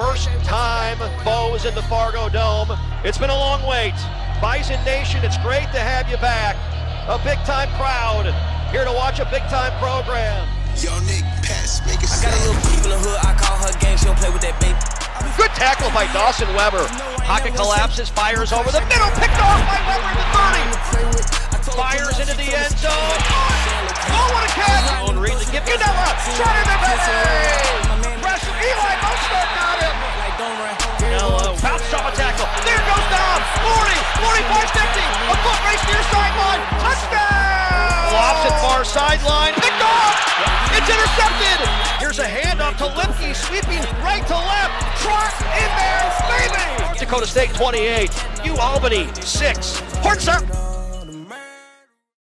first time foes in the Fargo Dome. It's been a long wait. Bison Nation, it's great to have you back. A big time crowd here to watch a big time program. Yo, Nick, pass, make it I got a little peep in the hood, I call her gang, she don't play with that baby. Good tackle by Dawson Weber. Pocket collapses, fires over the middle, picked off by Weber at the 30. Fires into the end zone. Oh, what a catch! Owen Reed give Gonnella. Shot in the far sideline. Picked off. It's intercepted. Here's a handoff to Luepke, sweeping right to left. Trot in there, baby. Dakota State 28. U Albany 6. Horns up.